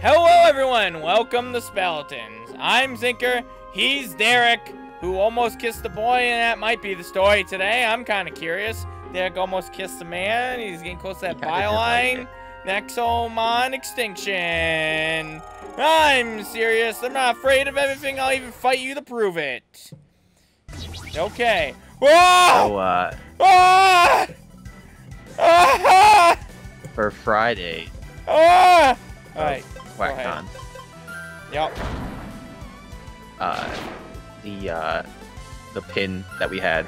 Hello, everyone. Welcome to Speletons. I'm Zinker. He's Derek, who almost kissed the boy, and that might be the story today. I'm kind of curious. Derek almost kissed a man. He's getting close to that byline. Nexomon extinction. I'm serious. I'm not afraid of everything. I'll even fight you to prove it. Okay. Whoa! So, uh, Ah! Ah! for Friday, Ah! Alright. WhackCon, Yep. uh, the, uh, the pin that we had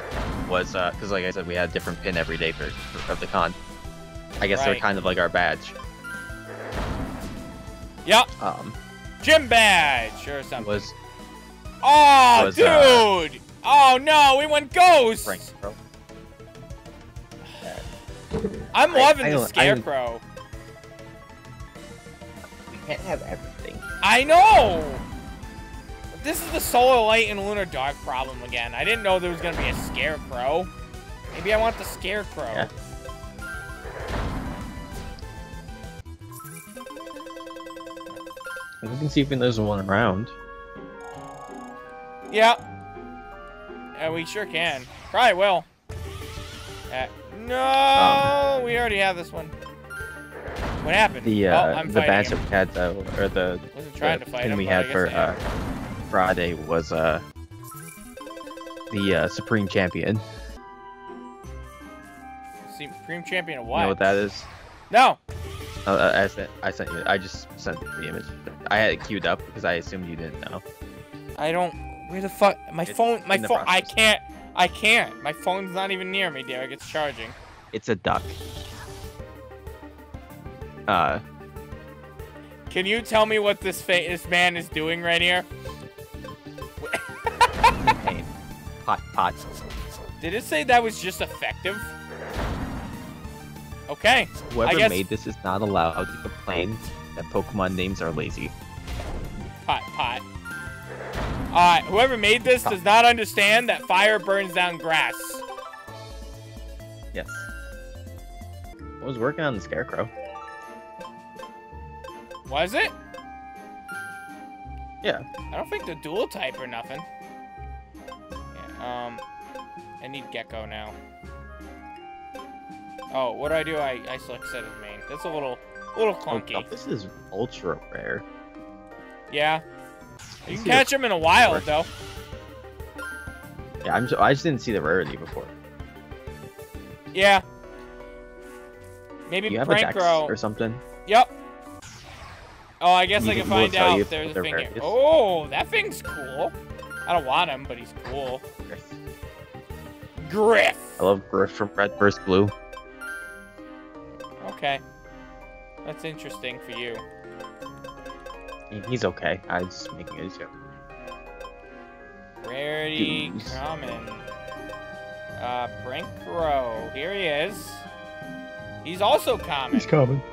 was, uh, because like I said, we had a different pin every day for, for of the con. I guess they're kind of like our badge. Yep. Um, Gym badge or something. was oh, was, dude! uh, oh no, we went ghost. Frank Bro. I'm loving I the don't- I- scarecrow. We can't have everything. I know. This is the solar light and lunar dark problem again. I didn't know there was gonna be a scarecrow. Maybe I want the scarecrow. Yeah. We can see if there's one around. Yeah. Yeah, we sure can. Probably will. Uh, no, we already have this one. What happened? The oh, uh, I'm the that we had though, or the the to fight pin him, we had for uh, Friday was uh the uh, Supreme Champion. Supreme champion of You what? know what that is? No. Uh, uh, I sent I sent you. I just sent the image. I had it queued up because I assumed you didn't know. I don't. Where the fuck? My It's phone. My phone. I can't. I can't. My phone's not even near me, Derek. It's charging. It's a duck. Uh, Can you tell me what this fa- this man is doing right here? pain. Hot, hot. Did it say that was just effective? Okay. Whoever guess- made this is not allowed to complain that Pokemon names are lazy. Pot, pot. Alright, whoever made this does not understand that fire burns down grass. Yes. I was working on the Scarecrow. Was it? Yeah. I don't think the dual type or nothing. Yeah, um, I need Gecko now. Oh, what do I do? I, I select set as main. That's a little, little clunky. Oh, this is ultra rare. Yeah. You can catch him in a wild, though. Yeah, I'm. Just, I just didn't see the rarity before. Yeah. Maybe you have a Prankro. or something? Yep. Oh, I guess I can can- find out if there's a they're thing here. Oh, that thing's cool. I don't want him, but he's cool. Griff. I love Griff from Red vs. Blue. Okay. That's interesting for you. He's okay. I'm just making a joke. Rarity Deuce. common. Uh, Prankro. Here he is. He's also common. coming. Where's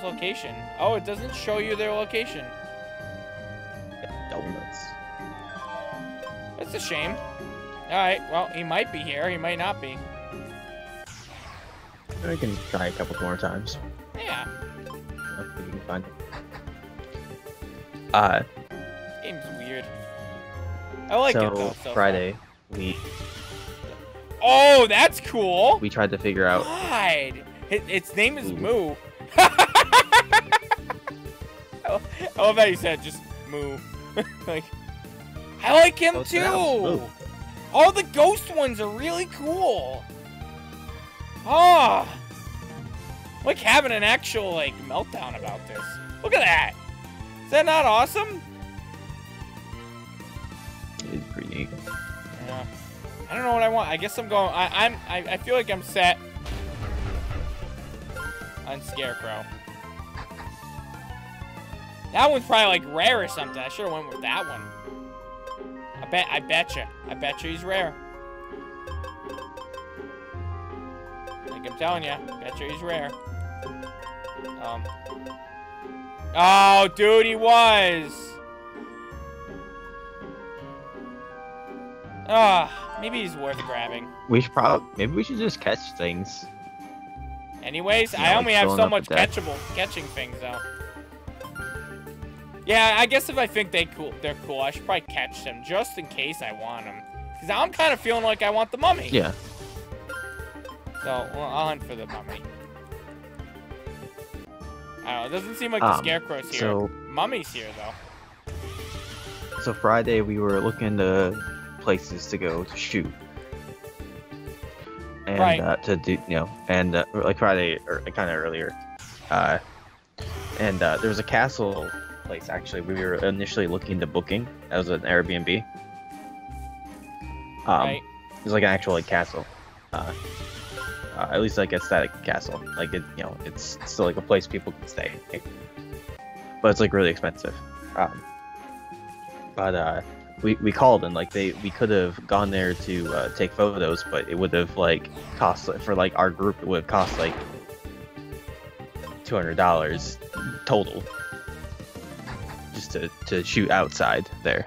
his location? Oh, it doesn't show you their location. Donuts. That's a shame. Alright, well, he might be here. He might not be. I can try a couple more times. Yeah. Hopefully we can find it. Uh, Game's weird. I like so, it, though. So far. Friday, we Oh, that's cool. we tried to figure out. God. It, its name is Ooh. Moo. I love how you said just move. like, I like him Oh, too. that. All the ghost ones are really cool. Ah, like having an actual like meltdown about this. Look at that. Is that not awesome? It's pretty neat. Yeah. I don't know what I want. I guess I'm going. I, I'm. I, I feel like I'm set on Scarecrow. That one's probably like rare or something. I should have went with that one. I bet. I betcha. I betcha he's rare. Like I'm telling you, betcha he's rare. Um. Oh, dude, he was. Ah, maybe he's worth grabbing. We should probably maybe we should just catch things. Anyways, I only have so much catchable catching things though. Yeah, I guess if I think they cool, they're cool, I should probably catch them just in case I want them. Cause I'm kind of feeling like I want the mummy. Yeah. So well, I'll hunt for the mummy. I don't know. It doesn't seem like the Um, scarecrow's here. So Mummy's here though. so Friday we were looking into places to go to shoot. And Right. uh, to do you know, and uh, like Friday or kind of earlier, uh, and uh, there was a castle place actually. We were initially looking into booking. as an Airbnb. Um, right. It was like an actual like castle. Uh, uh, at least like a static castle. Like it, you know, it's still like a place people can stay. But it's like really expensive. Um, but uh, we we called and like they we could have gone there to uh, take photos, but it would have like cost for like our group it would have cost like two hundred dollars total to to shoot outside there.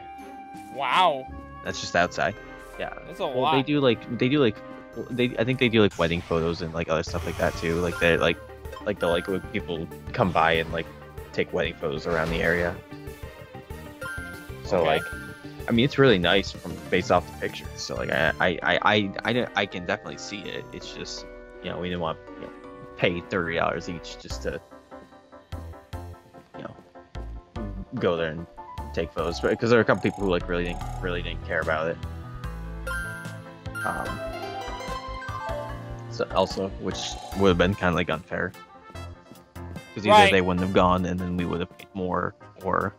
Wow. That's just outside. Yeah. That's a Well, lot. they do like they do like they I think they do like wedding photos and like other stuff like that too. Like they like like they'll like when people come by and like take wedding photos around the area. So Okay. like, I mean, it's really nice from based off the pictures. So like, I I I I I, I can definitely see it. It's just you know we didn't want you know, pay thirty dollars each just to go there and take photos, but because there are a couple people who like really didn't really didn't care about it. Um. So also, which would have been kind of like unfair, because either Right. they wouldn't have gone and then we would have paid more, or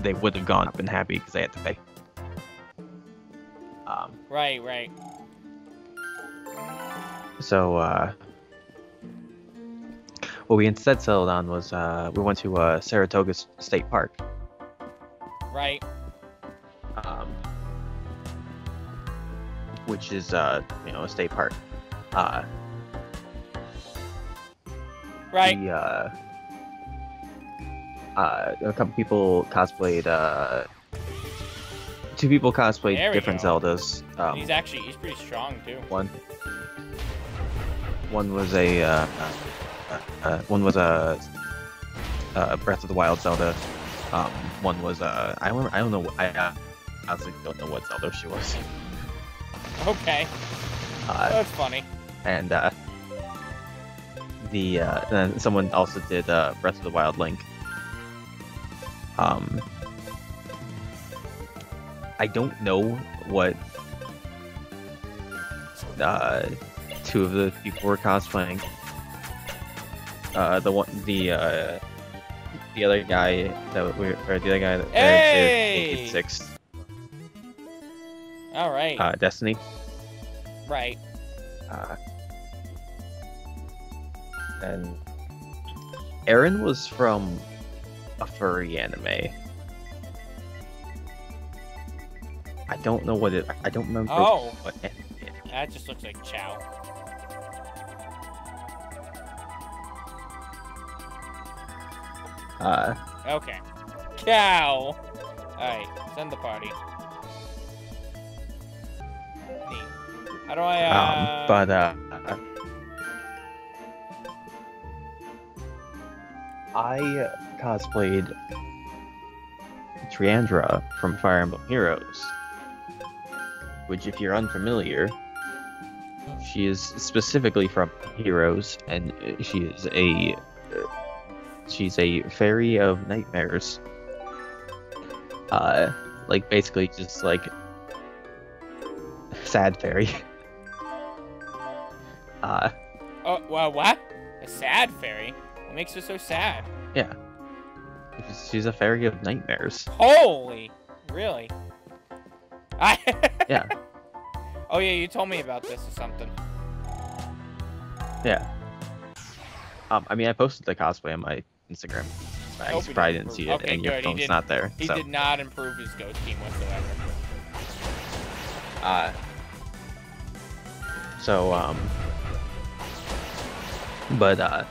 they would have gone up and happy because they had to pay. Um. Right, right. So, uh, what we instead settled on was uh, we went to uh, Saratoga State Park. Right. um, which is uh, you know a state park. Uh, Right. The, uh, uh, a couple people cosplayed. Uh, two people cosplayed different go. Zeldas. Um, he's actually he's pretty strong too. one. One was a. Uh, uh, uh, one was a. Uh, Breath of the Wild Zelda. Um, one was uh, I don't. I don't know. I uh, honestly don't know what Zelda she was. Okay. Uh, That's funny. and uh, the uh, then someone also did uh, Breath of the Wild Link. Um, I don't know what uh, two of the people were cosplaying. Uh, the one, the uh, the other guy that we, or the other guy that Hey! Six, All right. uh, Destiny. right. Uh, and Aaron was from a furry anime. I don't know what it. I don't remember Oh. what anime. That just looks like Chow. Uh, Okay. Cow. Alright, send the party. Neat. How do I, uh... um, but uh, I cosplayed Triandra from Fire Emblem Heroes, which, if you're unfamiliar, she is specifically from Heroes, and she is a she's a fairy of nightmares. Uh, like basically just like sad fairy. Uh, Oh, well, what? A sad fairy? What makes her so sad? Yeah. She's a fairy of nightmares. Holy! Really? I... Yeah. Oh, yeah, you told me about this or something. Yeah. Um, I mean, I posted the cosplay on my Instagram. I Hope probably didn't see it, Okay, and your good, phone's didn't- there. He so, did not improve his ghost team whatsoever. uh, so um, but uh,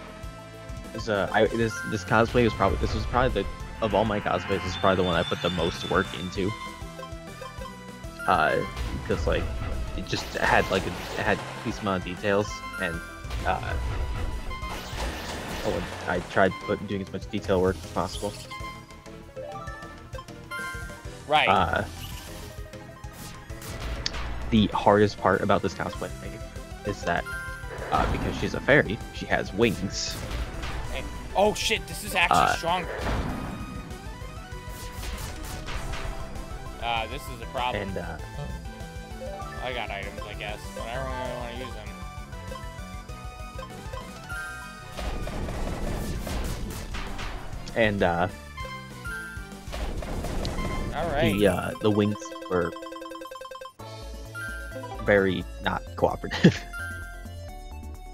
this uh, I this this cosplay was probably this was probably the of all my cosplays, this is probably the one I put the most work into. Uh, because like it just had like a, it had a decent amount of details and uh, oh, I tried put, doing as much detail work as possible. Right. Uh, the hardest part about this cosplay is that uh, because she's a fairy, she has wings. oh shit, this is actually uh, stronger. Uh, this is a problem. And uh, I got items, I guess, but I don't really want to use them. And uh, All right. the uh, the wings were very not cooperative.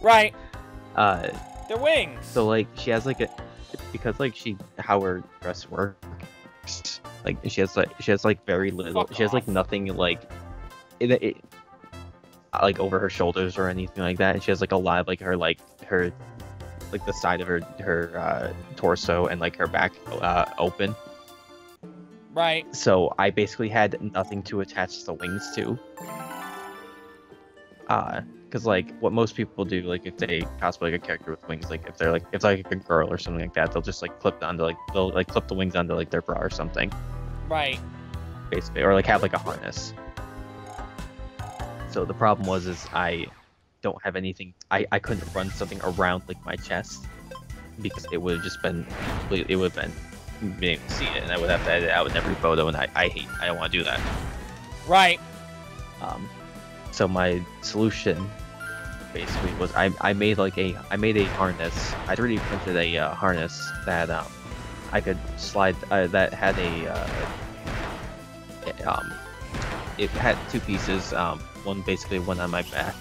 Right. uh, They're wings. so like she has like a because like she how her dress works. Like she has like she has like very little. Fuck she has like nothing like it, it like over her shoulders or anything like that. And she has like a lot of like her like her like the side of her her uh, torso and like her back uh, open. right. So I basically had nothing to attach the wings to. Uh, because like what most people do, like if they cosplay like a character with wings, like if they're like if like a girl or something like that, they'll just like clip onto like they'll like clip the wings onto like their bra or something, Right. basically, or like have like a harness. So the problem was is I don't have anything. I I couldn't run something around like my chest because it would have just been completely. it would have been being able to see it, and I would have to edit out in every photo, and I I hate I don't want to do that. Right. Um, so my solution basically was I, I made like a I made a harness. I 3D printed a uh, harness that um I could slide uh, that had a uh, it, um it had two pieces. Um, one basically went on my back,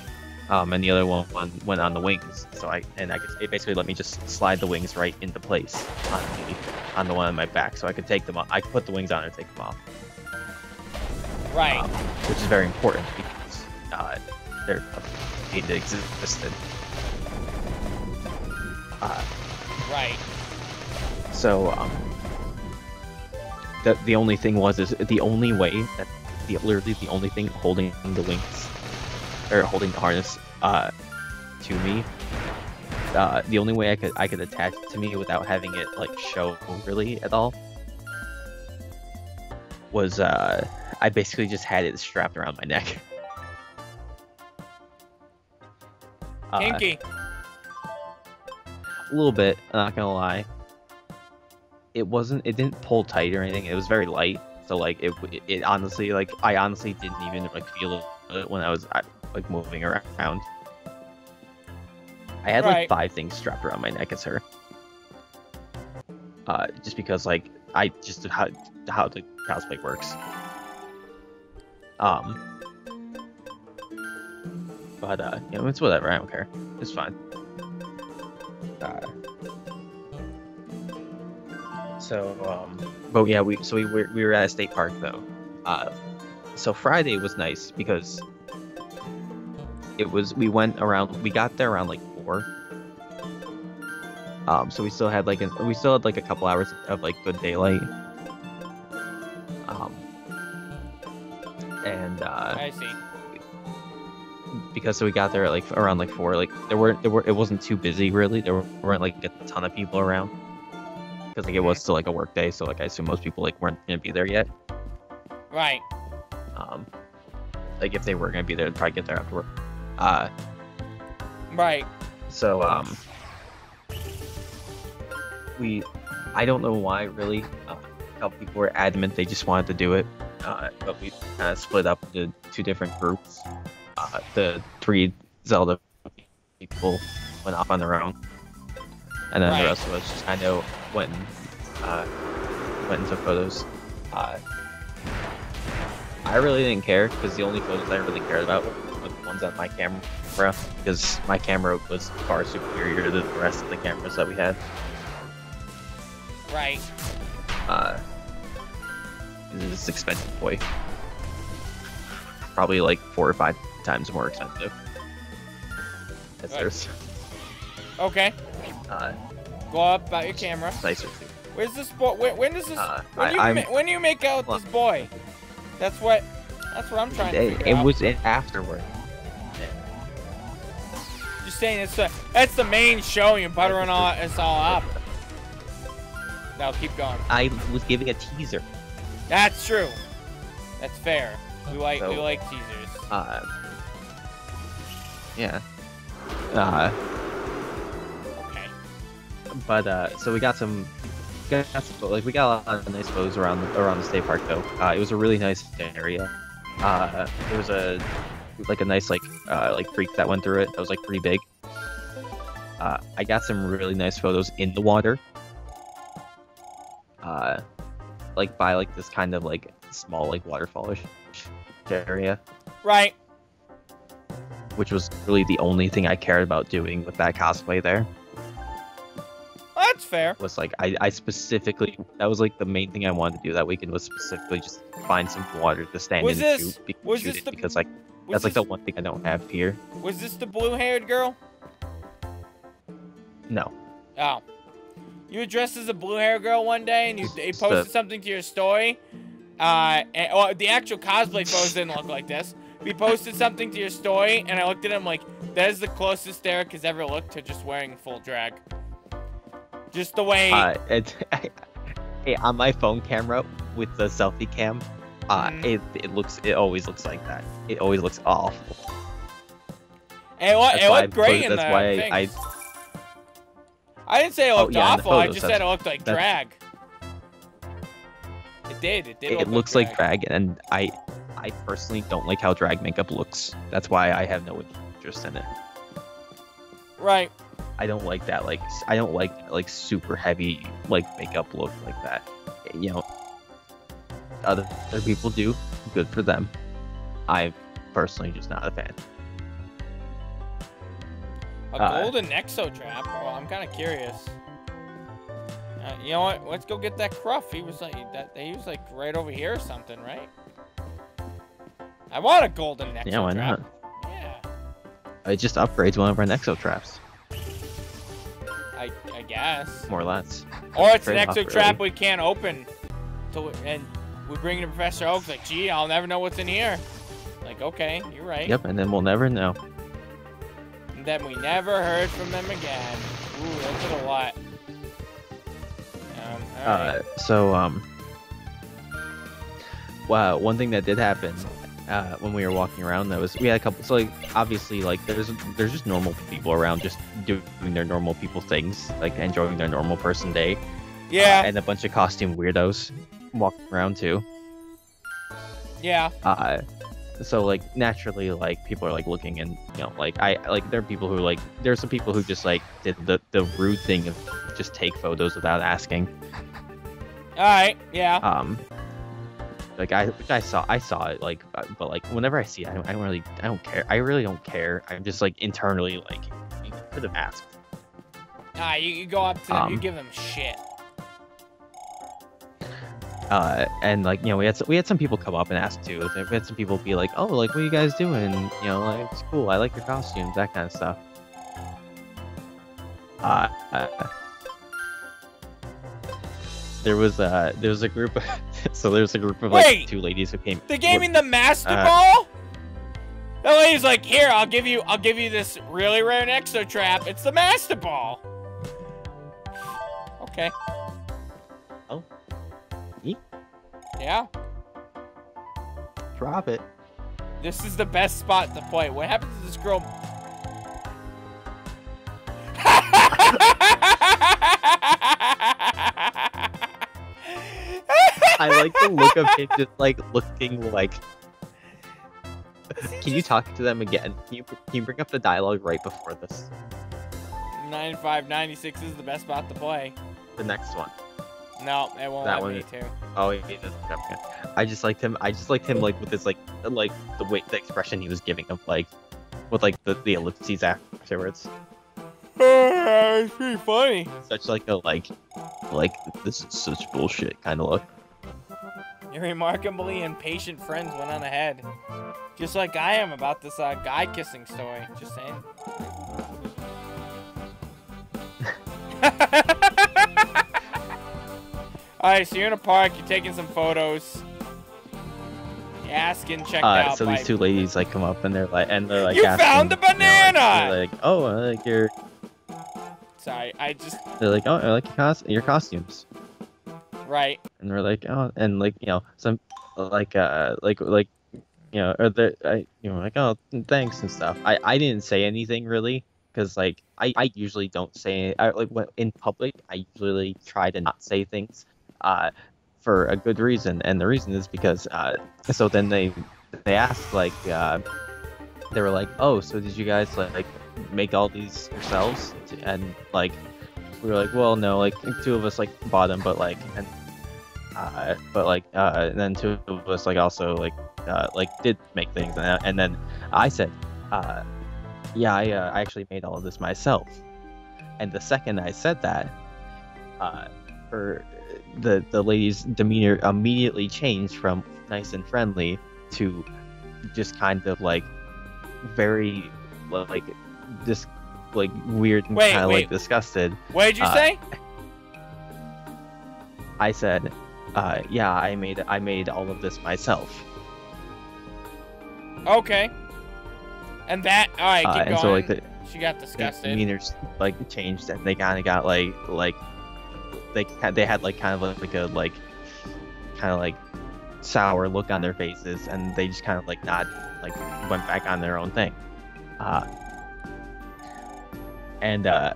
um, and the other one, one went on the wings. So I and I could it basically let me just slide the wings right into place on the on the one on my back, so I could take them off. I could put the wings on and take them off Right. um, which is very important because uh, they're it existed. Uh, right. so um, the the only thing was is the only way that the literally the only thing holding the wings or holding the harness uh, to me. Uh, the only way I could I could attach it to me without having it like show really at all was uh, I basically just had it strapped around my neck. Uh, Kinky. a little bit, I'm not gonna lie. It wasn't. It didn't pull tight or anything. It was very light. So like it, it honestly like I honestly didn't even like feel it when I was uh, like moving around. I had like five things strapped around my neck as her. Uh, just because like I just how how the cosplay works. Um. But uh, you know, it's whatever. I don't care. It's fine. Uh, so um, but yeah, we so we were we were at a state park though. Uh, so Friday was nice because it was we went around. We got there around like four. Um, so we still had like a, we still had like a couple hours of like good daylight. Um, and uh, I see. because so we got there at like around like four. Like there weren't there were it wasn't too busy really. There weren't like a ton of people around because like it was still like a work day. So like I assume most people like weren't gonna be there yet. Right. Um, like if they were gonna be there, they'd probably get there after work. Uh, Right. so um, we I don't know why really. Uh, couple people were adamant they just wanted to do it, uh, but we kind of split up into two different groups. Uh, the three Zelda people went off on their own, and then Right. the rest of us just kind of went and uh, went and took photos. Uh, I really didn't care because the only photos I really cared about were the ones on my camera because my camera was far superior to the rest of the cameras that we had. Right. Uh, this is expensive, boy. Probably like four or five times more expensive. As Right. there's Okay. uh, Go up about your camera. nicer too. Where's this boy? When, when does this? Uh, when I- you when you make out with this boy? That's what. That's what I'm trying to It, figure it out. was in afterward. Saying it's the that's the main show. You're buttering all us all up. Now keep going. I was giving a teaser. That's true. That's fair. We like we like teasers. Uh, yeah. Uh, Okay. but uh, so we got some, got some, like we got a lot of nice photos around the, around the state park though. Uh, it was a really nice area. Uh, there was a like a nice like uh, like creek that went through it. That was like pretty big. Uh, I got some really nice photos in the water. Uh, like by like this kind of like small like waterfallish area. Right. which was really the only thing I cared about doing with that cosplay there. That's fair. Was like I, I specifically that was like the main thing I wanted to do that weekend was specifically just find some water to stand Was in this- and shoot, be- was shoot this it the- because like that's like the one thing I don't have here. was this the blue-haired girl? No. Oh. You were dressed as a blue hair girl one day, and you, you It's the- posted something to your story. Uh, and, well, the actual cosplay photos didn't look like this. We posted something to your story, and I looked at him like, that is the closest Derek has ever looked to just wearing full drag. Just the way. Uh, it, hey, on my phone camera with the selfie cam, uh, Mhm. it, it looks it always looks like that. It always looks awful. it, lo- it I looked great in that's why I- things. I, didn't say it Oh, looked yeah, awful. I just said it looked like that's- drag. It did. It did. It, look looks like like drag, and I I personally don't like how drag makeup looks. That's why I have no interest in it. Right. I don't like that. Like I don't like like super heavy like makeup look like that. You know, other other people do. Good for them. I'm personally just not a fan. A Uh, golden exo trap. Well, I'm kind of curious. Uh, you know what? Let's go get that cruff. He was like that. He was like right over here or something, right? I want a golden exo yeah, why trap. not? Yeah, It just upgrades one of our Nexo traps, I I guess. more or less. Or it's an off, exo trap really. we can't open. So and we bring it to Professor Oak. Like, gee, I'll never know what's in here. Like, okay, you're right. Yep, and then we'll never know. Then we never heard from them again. Ooh, that took a lot. Um. Uh, so um, wow, one thing that did happen uh, when we were walking around though is we had a couple. So like obviously like there's there's just normal people around just doing their normal people things, like enjoying their normal person day. uh, yeah, and a bunch of costume weirdos walking around too. yeah. Uh, so like naturally like people are like looking and you know like I like there are people who like there's some people who just like did the the rude thing of just take photos without asking. All right, yeah. um like I which I saw I saw it like but, but like whenever I see it I don't, I don't really I don't care I really don't care I'm just like internally like you could have asked Ah, you, you go up to them, you Um, give them shit. Uh and like you know we had some, we had some people come up and ask too we had some people be like oh like what are you guys doing you know like it's cool I like your costumes that kind of stuff uh, uh there was a there was a group of, so there was a group of like Wait! two ladies who came They gave me the master uh, ball. The lady's like, here, I'll give you, I'll give you this really rare exo trap. It's the master ball. Okay. Oh. Yeah. drop it This is the best spot to play. What happens to this girl? I like the look of him just like looking like. Can you talk to them again? Can you, can you bring up the dialogue right before this? 9596 is the best spot to play. The next one. No, it won't That let one me is- to. Oh, he doesn't. I just liked him. I just liked him like with his like like the way the expression he was giving of like with like the, the ellipses afterwards. it's pretty funny. Such like a like like this is such bullshit kind of look. Your remarkably impatient friends went on ahead. Just like I am about this uh, guy kissing story. Just saying. Alright, so you're in a park, you're taking some photos. Asking checked Uh, out so these two ladies like come up and they're like, and they're like, You asking, found the you know, like- banana! they're like, oh, I like your, Sorry, I just... they're like, oh, I like your, your costumes, Right. and we're like, oh, and like, you know, some, like, uh, like, like, you know, or the, I, you know, like, oh, thanks and stuff. I, I didn't say anything really, because like, I, I usually don't say, I like, when in public, I usually try to not say things, uh, for a good reason, and the reason is because, uh, so then they, they asked like, uh, they were like, oh, so did you guys like make all these yourselves? And like, we were like, well, no, like two of us like bought them, but like, and uh, but like, uh, and then two of us like also like, uh, like did make things, and, and then I said, uh, yeah, I, uh, I actually made all of this myself. And the second I said that, uh, her, the the lady's demeanor immediately changed from nice and friendly to just kind of like very like this like weird and kind of like disgusted. What did you Uh, say? I said, uh, "Yeah, I made I made all of this myself." Okay. And that... Alright, Uh, and going. so like the She got disgusted. the demeanors like changed, and they kind of got like like they had they had like kind of like a like kind of like sour look on their faces, and they just kind of like not like went back on their own thing. Uh, and uh,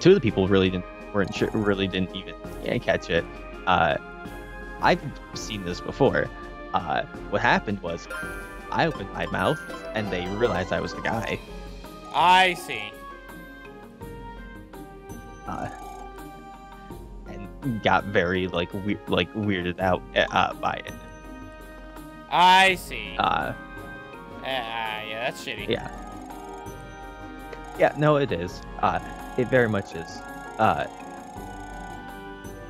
two of the people really didn't weren't sure, really didn't even yeah, catch it. Uh, I've seen this before. Uh, what happened was I opened my mouth and they realized I was the guy. I see. Uh, got very like we- like weirded out uh, by it. I see. Uh, Ah, yeah, that's shitty. yeah. Yeah, no, it is. Uh, it very much is. Uh,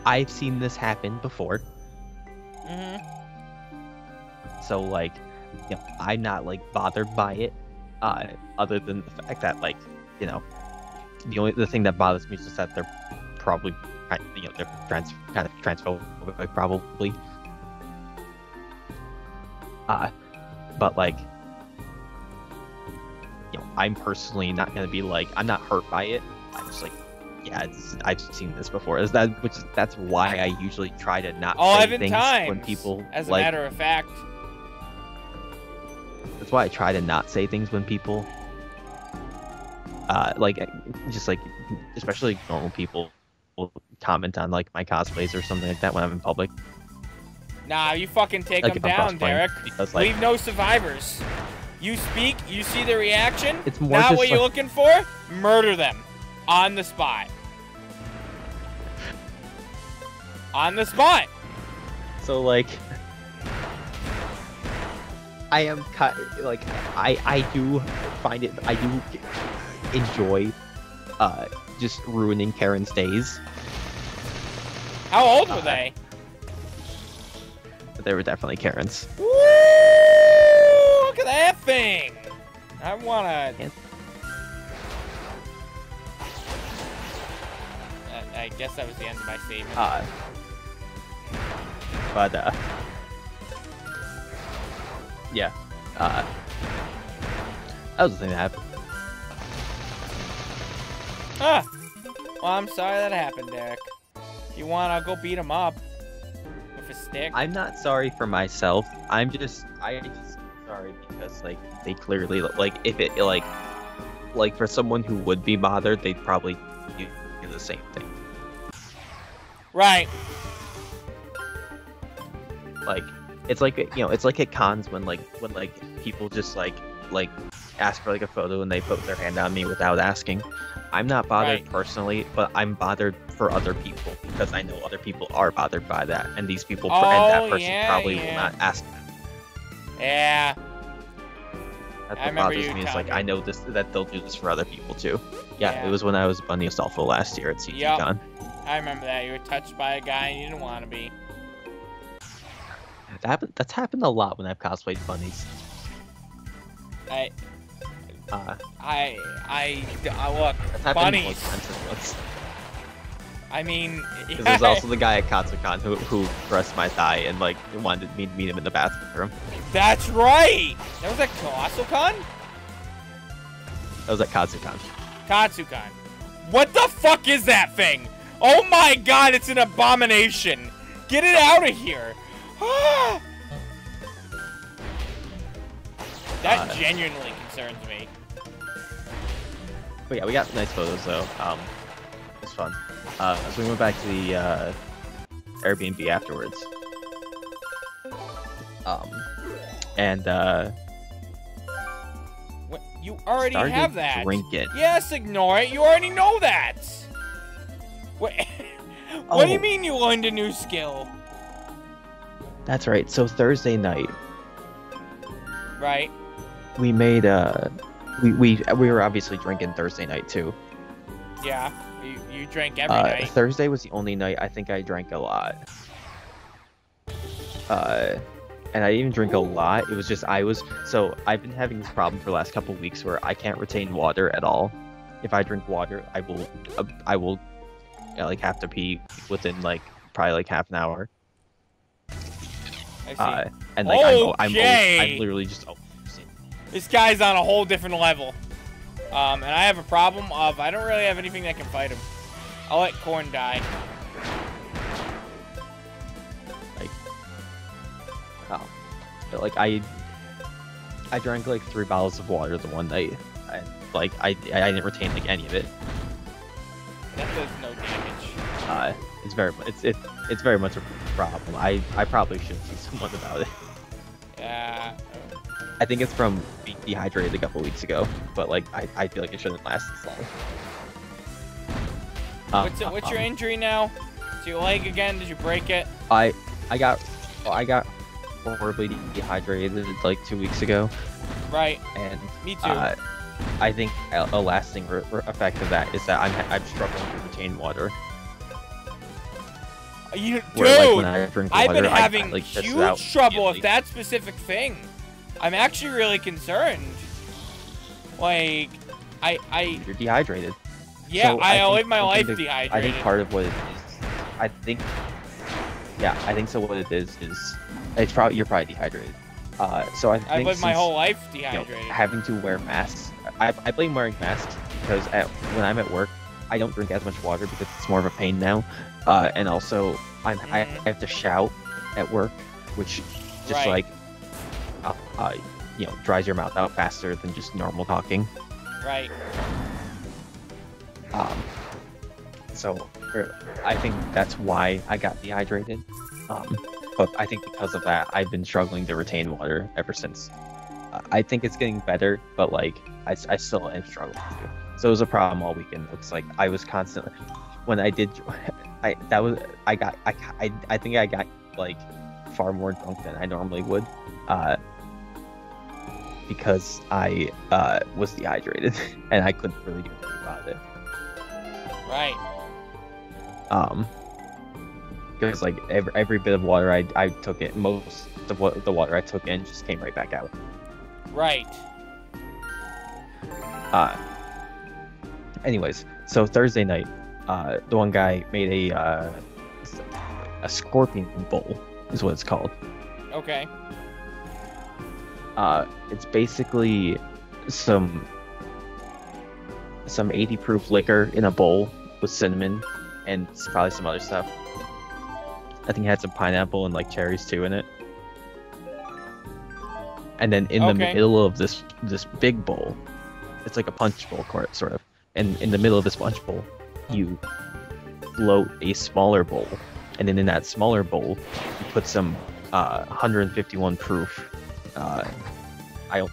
I've seen this happen before, hmm so like, you know, I'm not like bothered by it. Uh, other than the fact that like, you know, the only the thing that bothers me is just that they're probably, kind- you know, they're trans kind of transphobic probably. Uh, but like, you know, I'm personally not gonna be like, I'm not hurt by it. I'm just like, yeah, it's, I've seen this before. Is that which that's why I usually try to not Oh, say things times. when people As a like. matter of fact. That's why I try to not say things when people, uh, like, just like, especially normal people, will comment on like my cosplays or something like that when I'm in public. Nah, you fucking take Like them down, Derek. because like Leave no survivors. You speak, you see the reaction. it's more Not just what you're like, looking for. Murder them on the spot. On the spot. so like. I am ki- like I I do find it I do enjoy uh just ruining Karen's days. How old were they? They were definitely Karen's. Woo! Look at that thing. I wanna. Yes. Uh, I guess that was the end of my statement. Uh, but uh, yeah, uh, that was the thing that happened. Ah. Well, I'm sorry that happened, Derek. If you want, I'll go beat him up with a stick. I'm not sorry for myself. I'm just, I just sorry because like they clearly like if it like like for someone who would be bothered, they'd probably do do the same thing. Right. Like it's like you know, it's like at cons when like when like people just like like ask for like a photo and they put their hand on me without asking. I'm not bothered Right. personally, but I'm bothered for other people because I know other people are bothered by that, and these people Oh, and that person yeah, probably will not ask. Yeah. That's I what bothers me. Telling like. I know this that they'll do this for other people too. Yeah, Yeah. it was when I was Bunny Astolfo last year at Yup. CGCon. I remember that. You were touched by a guy and you didn't want to be. That happened. That's happened a lot when I've cosplayed bunnies. I, Uh, I, I, I look. that's Bunnies. Times than once. I mean, Because there's also the guy at Katsucon who who pressed my thigh and like wanted me to meet him in the bathroom. that's right. That was at Con? That was at Katsucon. Katsucon. What the fuck is that thing? Oh my god, it's an abomination. Get it out of here. that Uh, genuinely concerns me. But yeah, we got nice photos though. Um, it was fun. Uh, so we went back to the uh, Airbnb afterwards. Um, and uh, What, you already have that. Drink it. Yes, ignore it. You already know that. What, what do you Oh. mean you learned a new skill? That's right. So Thursday night, Right. we made uh, we we we were obviously drinking Thursday night too. Yeah. You, you drank every Uh, night. Thursday was the only night I think I drank a lot. Uh, and I didn't drink a lot. It was just I was so I've been having this problem for the last couple weeks where I can't retain water at all. If I drink water, I will uh, I will uh, like have to pee within like probably like half an hour. I see. Uh, and like I'm, I'm, always, I'm literally just oh, This guy's on a whole different level. Um, and I have a problem of I don't really have anything that can fight him. I'll let Corn die. Like, Oh. But, like I I drank like three bottles of water the one night. And, like I I didn't retain like any of it. That does no damage. Uh, it's very it's it, it's very much a problem. I I probably should see someone about it. Yeah. I think it's from being dehydrated a couple weeks ago, but like I, I feel like it shouldn't last this long. Um, what's what's your um, injury now? Is your leg again? Did you break it? I I got I got horribly dehydrated like two weeks ago, Right. and Me too. uh, I think a, lasting effect of that is that I'm I'm struggling to retain water. you, dude, like I, I've water, been I- I, having like, huge trouble with that specific thing. I'm actually really concerned. Like, I, I, You're dehydrated. yeah, So, I, I live my life dehydrated. I think part of what it is, I think, yeah, I think so. What it is is, it's probably you're probably dehydrated. Uh, so I think I've lived my whole life you know, dehydrated. having to wear masks. I, I blame wearing masks because at, when I'm at work, I don't drink as much water because it's more of a pain now. Uh, and also, I'm I, Mhm. I have to shout at work, which just Right. like, uh, uh, you know, dries your mouth out faster than just normal talking. right. Um, so er, I think that's why I got dehydrated. Um, but I think because of that, I've been struggling to retain water ever since. Uh, I think it's getting better, but like I, I still am struggling to. So it was a problem all weekend. Looks like I was constantly when I did. I that was I got I I, I think I got like far more drunk than I normally would. Uh, because I uh, was dehydrated and I couldn't really do anything about it. Right. um because like every, every bit of water I, I took it most of what the water i took in just came right back out Right. uh anyways so thursday night uh the one guy made a uh a scorpion bowl is what it's called Okay. Uh it's basically some some 80 proof liquor in a bowl with cinnamon and probably some other stuff. I think it had some pineapple and like cherries too in it. And then in the middle of this this big bowl it's like a punch bowl court sort of. And in the middle of this punch bowl you float a smaller bowl. And then in that smaller bowl you put some uh 151 proof uh i don't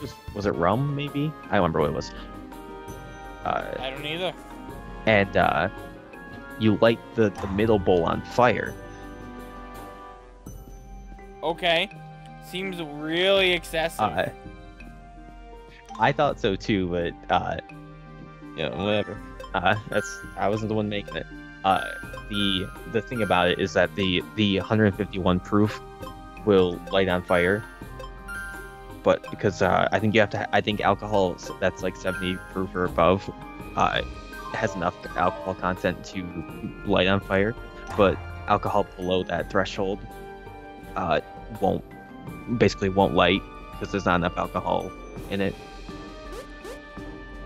was, was it rum maybe i don't remember what it was uh I don't either. and uh you light the the middle bowl on fire Okay. Seems really excessive. uh i thought so too but uh you know whatever uh that's i wasn't the one making it uh the the thing about it is that the the 151 proof will light on fire but because uh i think you have to i think alcohol that's like 70 proof or above uh has enough alcohol content to light on fire, but alcohol below that threshold uh, won't basically won't light because there's not enough alcohol in it.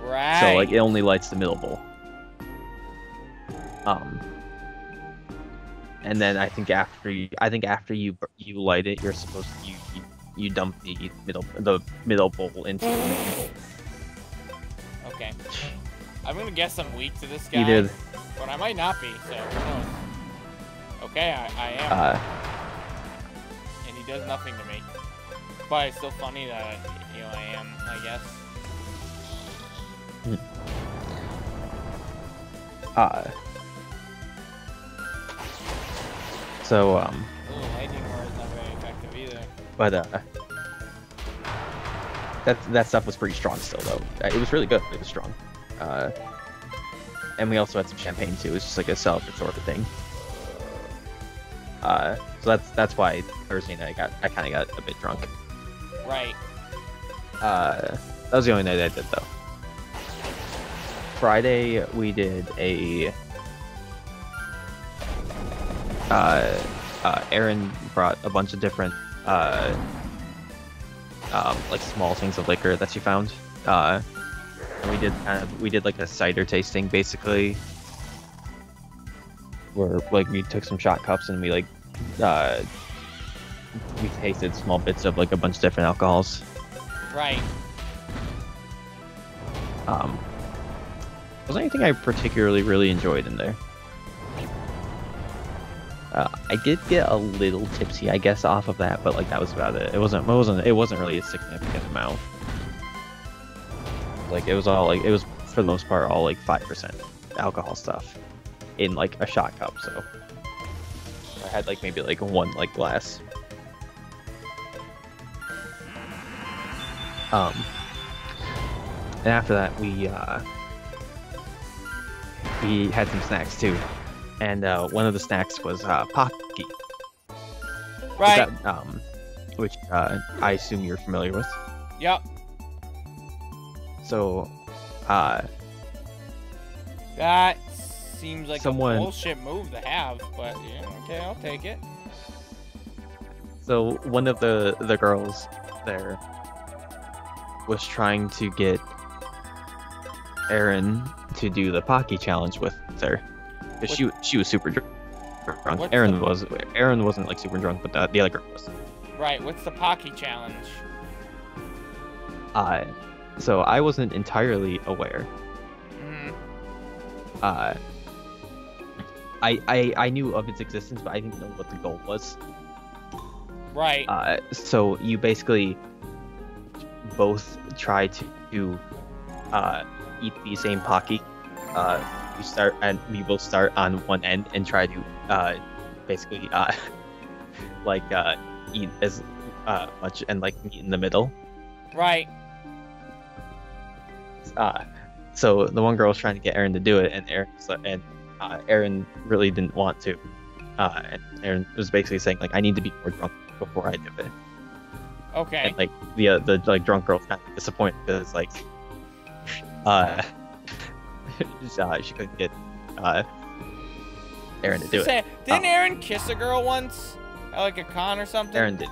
Right. So like it only lights the middle bowl. Um, and then I think after you, I think after you you light it, you're supposed to you you, you dump the middle the middle bowl into the main bowl. Okay. I'm gonna guess I'm weak to this guy, Either but I might not be. So? Okay, I, I am, uh, and he does nothing to me. But it's still funny that you know I am. I guess. uh. So um, Ooh, lightning is not very effective either. but uh, that that stuff was pretty strong still though. Uh, It was really good. It was strong. Uh, and we also had some champagne too. It was just like a celebratory thing. Uh, so that's that's why Thursday night I got I kind of got a bit drunk. Right. Uh, that was the only night I did though. Friday we did a. Uh, uh, Aaron brought a bunch of different uh, um, like small things of liquor that she found. Uh, and we did kind of we did like a cider tasting basically, where like we took some shot cups and we like uh, we tasted small bits of like a bunch of different alcohols. Right. Um, was there anything I particularly really enjoyed in there? Uh, I did get a little tipsy, I guess, off of that, but like that was about it. It wasn't, it wasn't, it wasn't really a significant amount. Like it was all like it was for the most part all like five percent alcohol stuff in like a shot cup. So I had like maybe like one like glass. Um, and after that, we uh, we had some snacks too, and uh, one of the snacks was uh, Pocky, Right. that, um, which uh, I assume you're familiar with. Yep. So, uh, That seems like Someone- a bullshit move to have, but yeah, okay, I'll take it. so one of the the girls there was trying to get Aaron to do the Pocky challenge with her, because she she was super drunk. What's Aaron the- was Aaron wasn't like super drunk, but the, the other girl was. Right. What's the Pocky challenge? Uh, so I wasn't entirely aware. hmm Uh, I, I I knew of its existence, but I didn't know what the goal was. Right. Uh, so you basically both try to, to uh, eat the same pocky. Uh, you start and we will start on one end and try to uh, basically uh, like uh, eat as uh, much and like meet in the middle. right. Uh, so the one girl was trying to get Aaron to do it, and Aaron and uh, Aaron really didn't want to. Uh, and Aaron was basically saying like, "I need to be more drunk before I do it." Okay. And like the uh, the like drunk girl's kind of disappointed because like, uh, uh, she couldn't get uh Aaron to do it. Didn't Oh. Aaron kiss a girl once at like a con or something? Aaron did.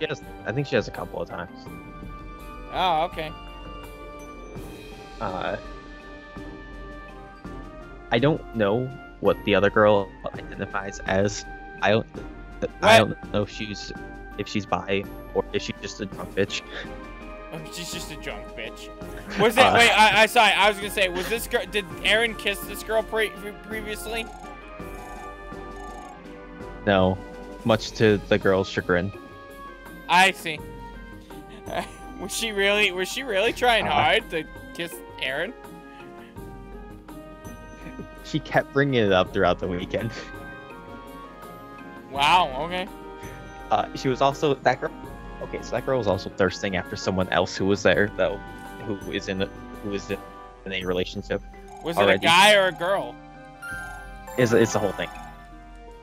She has, I think she has a couple of times. Oh, okay. Uh, I don't know what the other girl identifies as. I don't. I don't know if she's if she's bi or if she's just a drunk bitch. Oh, she's just a drunk bitch. Was it? Uh, wait, I, I sorry. I was gonna say, was this girl? Did Aaron kiss this girl pre- pre- previously? No, much to the girl's chagrin. I see. was she really? Was she really trying Uh, hard to kiss Aaron? She kept bringing it up throughout the weekend. Wow. Okay. Uh, she was also that girl. Okay, so that girl was also thirsting after someone else who was there, though, who is in a, who is in, a relationship. Was it a guy or a girl? Is it's the whole thing.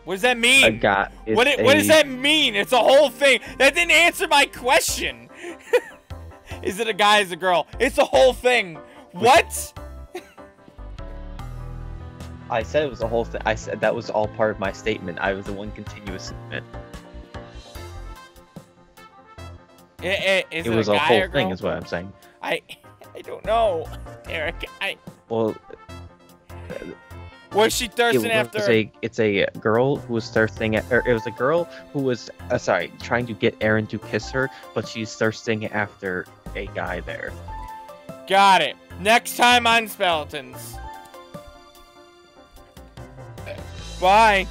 What does that mean? A guy. what, it, what does a- that mean? It's a whole thing. That didn't answer my question. is it a guy? Is it a girl? It's a whole thing. What? I said it was a whole thing. I said that was all part of my statement. I was the one continuous statement. I- I- is It it, was a, a whole thing, girl? is what I'm saying. I I don't know, Eric. I Well, was she it thirsting was after? a it's a girl who was thirsting at, or it was a girl who was uh, sorry trying to get Aaron to kiss her, but she's thirsting after a guy there. Got it. Next time on Speletons. Bye.